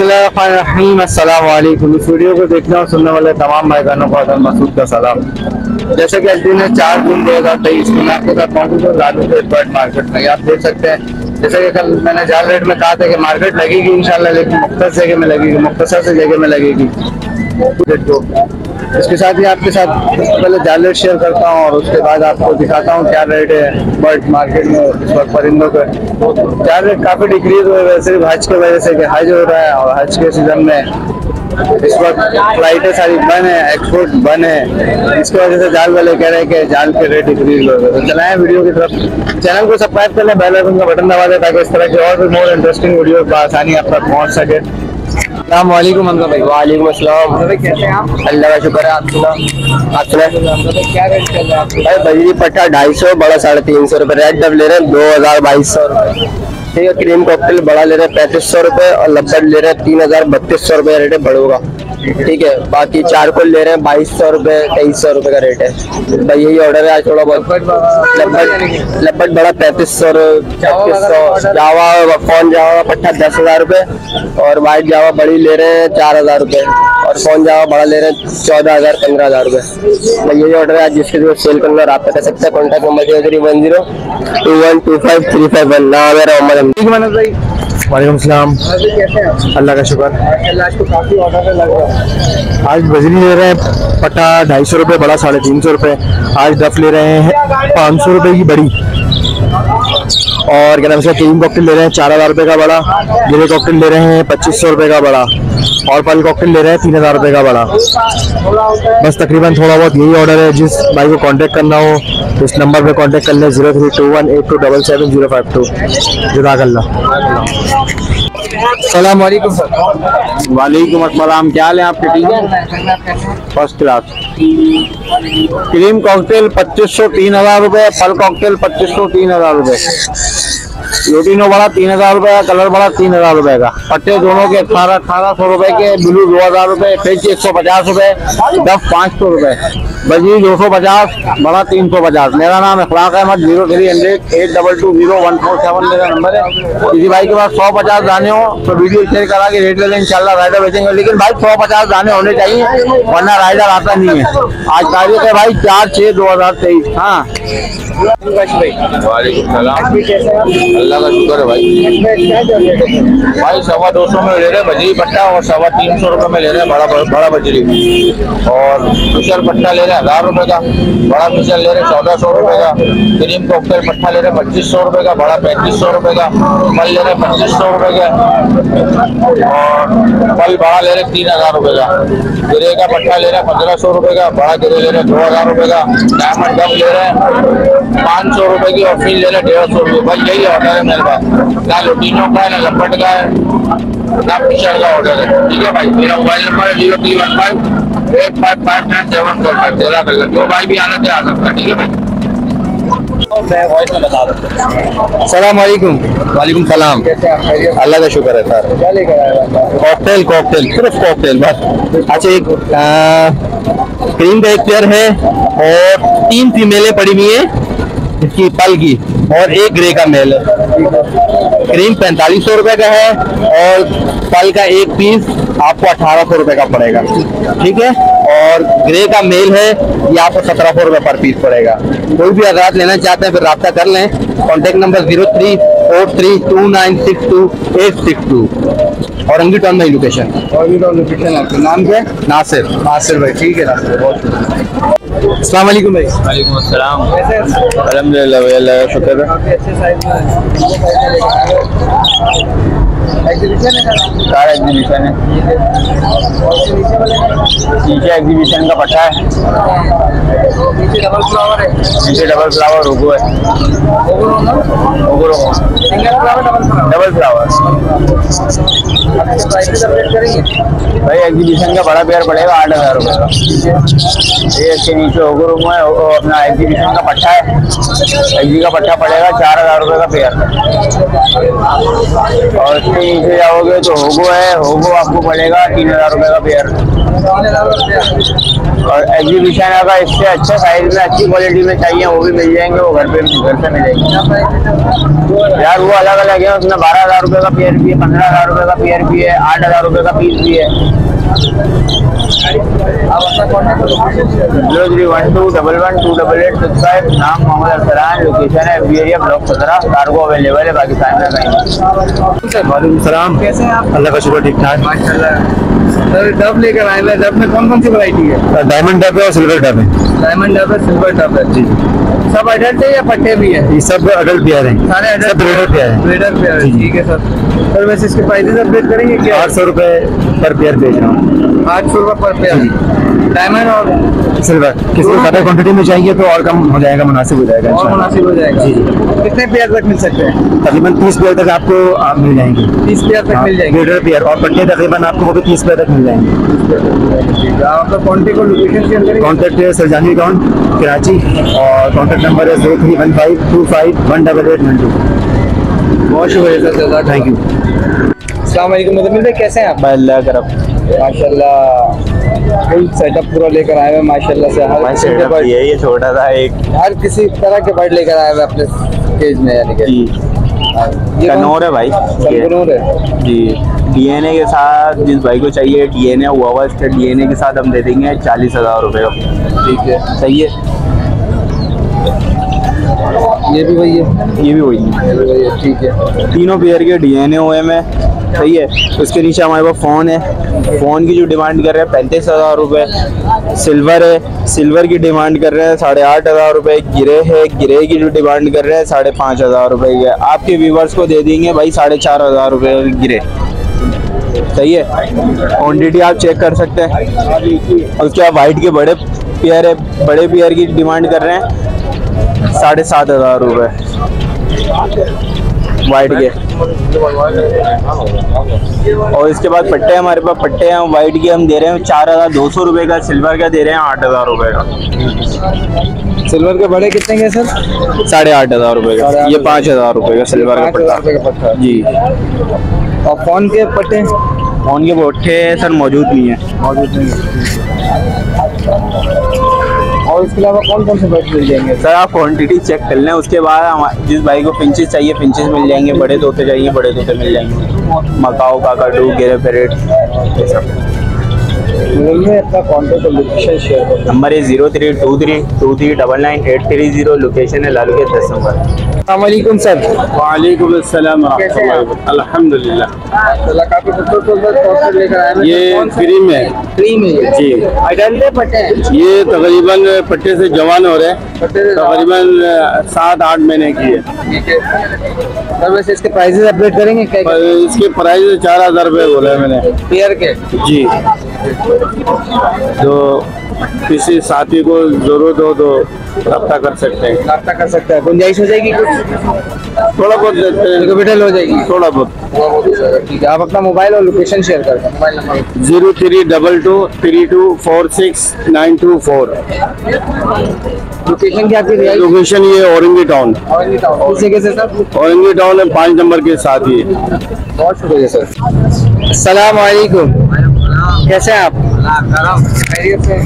बसमीम इस वीडियो को देखने और सुनने वाले तमाम बहनों को अदन मसूद का सलाम। जैसे कि अल्टी ने चार जून दो हज़ार तेईस में मैं आपके साथ मौजूद तो लालू के बर्ड मार्केट में। आप देख सकते हैं। जैसे कि कल मैंने जाल रेट में कहा था कि मार्केट लगेगी इंशाल्लाह, लेकिन मुख्तर जगह में लगेगी मुख्तर जगह में लगेगी। तो इसके साथ ही आपके साथ पहले जाल रेट शेयर करता हूँ और उसके बाद आपको दिखाता हूँ क्या रेट है बर्ड मार्केट में इस वक्त परिंदों के जाल रेट काफ़ी डिक्रीज हुए, वैसे भी हज की वजह से कि हज हो रहा है और हज के सीज़न में इस वक्त फ्लाइटें सारी बंद है एक्सपोर्ट बंद है। इसकी वजह से जाल वाले कह रहे हैं कि जाल के रेट इंक्रीज हो। गए तो चलाएँ वीडियो की तरफ़। चैनल को सब्सक्राइब कर लें बेल आइकन का बटन दबा दें ताकि इस तरह के और भी मोर इंटरेस्टिंग वीडियो आसानी आप तक पहुँच सके। वालेकुम हमजा भाई वालेकुम अस्सलाम कैसे हैं आप? अल्लाह का शुक्र है आप सुना? आप सुना? क्या रेट चल रहा है भाई बजरी पट्टा ढाई सौ बड़ा साढ़े तीन सौ रुपये। रेड डब ले रहे हैं दो हज़ार बाईस सौ रुपये। ठीक है क्रीम कॉकटेल बड़ा ले रहे हैं पैंतीस सौ रुपये और लब्बड़ ले रहे हैं तीन हज़ार बत्तीस सौ रुपये रेट है बड़ों का। ठीक है बाकी चार को ले रहे हैं बाईस सौ रुपये तेईस सौ रुपये का रेट है। भाई यही ऑर्डर है आज थोड़ा बहुत। लब्बड़ बड़ा पैंतीस सौ छत्तीस सौ। जावा फ़ोन जावा पट्टा दस हज़ार रुपये और वाइट जावा बड़ी ले रहे हैं चार हज़ार रुपये और फ़ोन जावा बड़ा ले रहे हैं चौदह हज़ार पंद्रह हज़ार रुपये भाई यही ऑर्डर है आज जिसके लिए सेल करना और आप कर सकते हैं। Contact number zero three one zero two one two five three five one नाम मेरा मोहम्मद वालेकुम सलाम। हैं अल्लाह का शुक्र। माशाल्लाह आज बजरी ले रहे हैं पट्टा ढाई सौ रुपये, बड़ा साढ़े तीन सौ रुपये। आज डफ ले रहे हैं पाँच सौ रुपये की बड़ी। और क्या नाम से क्रीम कॉकटेल ले रहे हैं, चार हज़ार रुपये का बड़ा। गिले कॉकटेल ले रहे हैं पच्चीस सौ रुपये का बड़ा। और पल कॉकटेल ले रहे हैं तीन हज़ार रुपये का बड़ा। बस तकरीबन थोड़ा बहुत यही ऑर्डर है जिस भाई को कांटेक्ट करना हो तो इस नंबर पे कांटेक्ट कर लें zero three two one eight two double seven zero five two जदाकल्ला सलाम वालेकुम सर। वालेकुम अस्सलाम क्या हाल है आपके? ठीक है? फ़र्स्ट क्लास क्रीम कॉकटेल पच्चीस सौ तीन हज़ार रुपये फल कॉकटेल पच्चीस सौ तीन हज़ार रुपये लोटिनो बड़ा तीन हज़ार रुपये का कलर बड़ा तीन हज़ार रुपये का। पट्टे दोनों के अठारह अठारह सौ रुपये के ब्लू दो हज़ार रुपये फिच एक सौ पचास रुपये डफ पाँच सौ रुपये बजी दो सौ पचास बड़ा तीन सौ पचास। मेरा नाम Ikhlaq Ahmed zero three hundred eight double two zero one four seven मेरा नंबर है। किसी भाई के पास सौ पचास दाने हो तो वीडियो शेयर करा के रेट ले लें इंशाल्लाह राइडर बेचेंगे। लेकिन भाई सौ पचास दाने होने चाहिए वरना राइडर आता नहीं है। आज तारीख है भाई चार छः दो हज़ार तेईस। हाँ। वालेकुम हैं अल्लाह का शुक्र है भाई है भाई सवा दो सौ में ले रहे हैं बजरी पट्टा और सवा तीन सौ रुपये में ले रहे हैं बड़ा बड़ा बजरी और फिशर पट्टा ले रहे हैं हज़ार रुपये का बड़ा फिशर ले रहे हैं चौदह सौ रुपये का क्रीम कॉकटेल पट्टा ले रहे हैं पच्चीस सौ रुपये का बड़ा पैंतीस सौ रुपये का फल ले रहे हैं पच्चीस सौ रुपये का और फल बड़ा ले रहे हैं तीन हज़ार रुपये का गिरे का पट्टा ले रहे हैं पंद्रह सौ रुपये का बड़ा गिरे ले रहे हैं दो हज़ार रुपये का डायमंड ले रहे हैं पाँच सौ रुपये की और फील ले रहे हैं डेढ़ सौ रुपये भाई यही ऑर्डर है मेरे पास ना लुटीनों का है ना लपट का है ना पिक्चर का ऑर्डर है ठीक है भाई मेरा मोबाइल नंबर है zero three one five eight five five nine seven four five तेरह कर जो भाई भी आना चाहे आ सकता है ठीक है भाई मैं वॉइस में बता दूँ सलाम वालेकुम सलाम। अल्लाह का शुक्र है, सर। कॉकटेल कॉकटेल सिर्फ़ कॉकटेल बस। अच्छा एक क्रीम का एक पेयर है और तीन फीमेलें पड़ी हुई है, इसकी पल की, और एक ग्रे का मेल है। क्रीम पैंतालीस सौ रुपए का है और फल का एक पीस आपको अठारह सौ रुपए का पड़ेगा। ठीक है? और ग्रे का मेल है ये आपको सत्रह सौ रुपए पर पीस पड़ेगा। कोई भी अगर आप लेना चाहते हैं फिर रब्ता कर लें। Contact number zero three four three two nine six two eight six two. और अंगी टॉन माई लोकेशन। और लोकेशन आपका नाम क्या है? नासिर। नासिर भाई ठीक है नासिर बहुत अस्सलाम वालेकुम भाई। वालेकुम अस्सलाम। अल्हम्दुलिल्लाह भाई अल्लाह का शुक्र है। एग्जीबिशन है कार एग्जीबिशन है। नीचे एग्जीबिशन का पट्टा है। नीचे डबल फ्लावर है। नीचे डबल फ्लावर रोगो है। सिंगल फ्लावर डबल फ्लावर भाई एग्जीबिशन का बड़ा पेयर पड़ेगा आठ हज़ार रुपये का। ये इसके नीचे ओगरो है अपना एग्जीबिशन का पट्टा है। एग्जी का पट्टा पड़ेगा चार हज़ार रुपये का पेयर और इसके नीचे जाओगे तो होगो है होगो आपको पड़ेगा तीन हज़ार रुपये का पेयर और एग्जीबिशन का इससे अच्छा साइज़ में, अच्छी क्वालिटी में चाहिए, वो भी मिल जाएँगे, वो घर पे घर से मिल जाएँगे। यार वो अलग अलग है, उसमें बारह हज़ार रुपये का पेयर भी है, पंद्रह हज़ार रुपए का पेयर भी है, आठ हज़ार रुपए का पीस भी है। नाम लोकेशन है ब्लॉक अवेलेबल है, पाकिस्तान में कहीं सलाम। कैसे हैं आप? अल्लाह का शुक्र ठीक ठाक माशाल्लाह। सर डब लेकर आए हैं। डब में कौन कौन सी वैरायटी है? डायमंड डब है और सिल्वर डब है। डायमंड डब है सिल्वर डब है। जी सब अडल्ट है या पट्टे भी है? ये सब अडल्ट पेयर है। सारे अडल्ट प्यार है पेयर हैं। ब्रीडर पेयर जी, जी। ठीक है सर। सर वैसे इसके प्राइसेस अपडेट करेंगे क्या? आठ सौ रुपये पर पेयर भेज रहा हूँ। आठ सौ रुपये पर पेयर डायमंड और सिल्वर किसी को ज़्यादा क्वांटिटी में चाहिए तो और कम हो जाएगा मुनासिब हो जाएगा और मुनासिब हो जाएगा। जी, कितने पेयर तक मिल सकते हैं? तकरीबन तीस पेयर तक आपको आ, मिल जाएँगे। तीस पेयर तक मिल जाएँगे। ब्रीडर पेयर और पट्टे तकरीबन आपको वो भी तीस पेयर तक मिल जाएँगे। ठीक है आप कॉन्टेक्ट है सरजानी अकाउंट कराची और कॉन्टैक्ट नंबर है zero three one five two five one double eight one two बहुत शुक्रिया सर जजाक थैंक यू अस्सलाम वालेकुम भाई कैसे हैं आप? अल्लाह करब माशाल्लाह। फुल सेटअप पूरा लेकर आए हुए हैं माशाल्लाह से। हर किस्म के बर्ड ये छोटा था एक। हर किसी तरह के बर्ड लेकर आए हुए हैं अपने केज में यानी कि। कनौर है भाई। कनौर है? जी। डीएनए के साथ जिस भाई को चाहिए डीएनए हुआ हुआ इसके डीएनए के साथ हम दे देंगे चालीस हज़ार रुपये का। ठीक है। सही है। ये भी वही है? ये भी वही ये भी वही है ठीक है। तीनों पेयर के डीएनए हुए में सही है। उसके नीचे हमारे पास फ़ोन है। फ़ोन की जो डिमांड कर रहे हैं, पैंतीस हज़ार रुपये सिल्वर है। सिल्वर की डिमांड कर रहे हैं, साढ़े आठ हज़ार रुपये गिरे है। गिरे की जो डिमांड कर रहे हैं, साढ़े पाँच हज़ार रुपये के आपके व्यूवर्स को दे देंगे भाई, साढ़े चार हज़ार रुपये गिरे सही है? क्वान्टिटी आप चेक कर सकते हैं। उसके बाद वाइट के बड़े पेयर है? बड़े पेयर की डिमांड कर रहे हैं, साढ़े सात हज़ार रुपये वाइट के। और इसके बाद पट्टे हमारे पास पट्टे हैं वाइट के हम दे रहे हैं चार हज़ार दो सौ रुपये का सिल्वर का दे रहे हैं आठ हज़ार रुपये का। सिल्वर के बड़े कितने के सर? साढ़े आठ हज़ार रुपये का। ये पाँच हज़ार रुपये का सिल्वर का पट्टा। पट्टा। जी। और फ़ोन के पट्टे? फ़ोन के बोटे सर मौजूद नहीं है। मौजूद नहीं और इसके अलावा कौन कौन से बाइक मिल जाएँगे? सर आप क्वांटिटी चेक कर लें उसके बाद जिस भाई को पिंचेस चाहिए पिंचेस मिल जाएँगे बड़े तोते चाहिए बड़े तोते मिल जाएँगे। मकाओ काकाडू गेरे पेरेट ये सब। में अपना कॉन्टेक्ट और लोकेशन शेयर कर नंबर है zero three two three two three double nine eight three zero location है लालू के दस नंबर। वालेकुम सर वालेकुम अस्सलाम अल्हम्दुलिल्लाह काफ़ी खूबसूरत लेकर आए ये क्रीम है। क्रीम है। जी। अडल्ट पट्टे ये तकरीबन पट्टे से जवान हो रहे हैं। तकरीबन सात आठ महीने की है। सर वैसे इसके प्राइसेस अपडेट करेंगे क्या? इसके प्राइस चार हज़ार रुपये बोले हैं मैंने। पेयर के? जी। तो किसी साथी को ज़रूरत हो तो रब्ता कर सकते हैं। रब्ता कर सकता है। गुंजाइश हो जाएगी कुछ? थोड़ा बहुत हैं। हो जाएगी। थोड़ा बहुत। ठीक है। आप अपना मोबाइल और लोकेशन शेयर कर दें। Mobile number. Zero three double two three two four six nine two four. Location क्या रियायत लोकेशन ये औरंगी टाउन। किस जगह से सर? औरंगी टाउन है पाँच नंबर के साथ ही। बहुत शुक्रिया सर। अस्सलाम वालेकुम। कैसे हैं आप?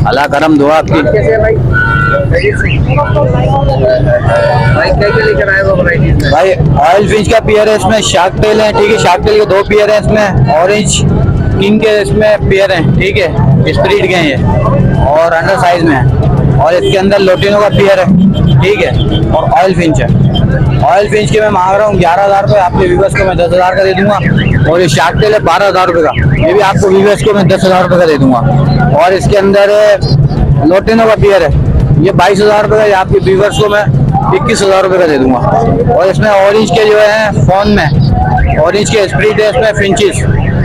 अल्लाह करम दुआ आप कैसे भाई? ऑयल फ़िश का पियर है इसमें शार्क टेल है ठीक है? शार्क टेल के दो पियर है इसमें ऑरेंज किंग के इसमें पियर है ठीक है? स्प्रीड के हैं ये और अंडर साइज़ में है। और इसके अंदर लोटिनो का पियर है। ठीक है? और ऑयल फिंच है। ऑयल फिंच के मैं मांग रहा हूँ, ग्यारह हज़ार रुपये आपके व्यूवर्स को मैं दस हज़ार का दे दूँगा। और ये शार्क टेल है बारह हज़ार रुपये का। ये भी आपको व्यूवर्स को मैं दस हज़ार रुपये का दे दूँगा। और इसके अंदर लोटिनो का पियर है। ये बाईस हज़ार रुपये का ये आपके व्यूवर्स को मैं इक्कीस हज़ार रुपये का दे दूँगा। और इसमें ऑरेंज के जो है फ़ोन में ऑरेंज के स्प्रिट है इसमें फिंचिस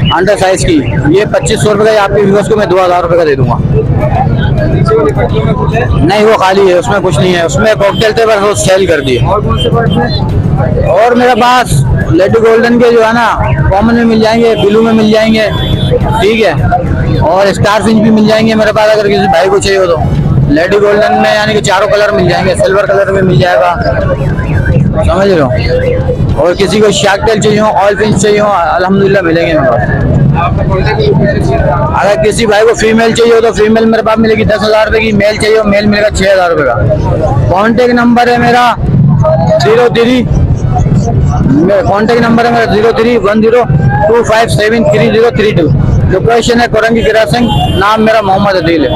अंडर साइज़ की, ये पच्चीस सौ रुपये का आपके व्यूवर्स को मैं दो हज़ार रुपये का दे दूँगा। नहीं वो खाली है उसमें कुछ नहीं है। उसमें कॉकटेल थे बस वो सेल कर दिए। और कौन से बर्ड्स और मेरे पास लेडी गोल्डन के जो है ना कॉमन में मिल जाएँगे ब्लू में मिल जाएँगे ठीक है? और स्टार फिंच भी मिल जाएँगे मेरे पास अगर किसी भाई को चाहिए हो तो। लेडी गोल्डन में यानी कि चारों कलर मिल जाएँगे सिल्वर कलर में मिल जाएगा। समझ रहे हो? और किसी को शार्क टेल चाहिए हो ऑयल फिंच चाहिए हो अल्हम्दुलिल्लाह मिलेंगे मेरे पास। अगर किसी भाई को फीमेल चाहिए हो तो फीमेल मेरे पास मिलेगी। दस हज़ार रुपए की मेल चाहिए हो मेल मिलेगा छह हज़ार रुपए का। कॉन्टेक्ट नंबर है मेरा ज़ीरो थ्री कॉन्टेक्ट नंबर है मेरा zero three one zero two five seven three zero three two location है कोरंगी किरासिंग नाम मेरा मोहम्मद अदील है।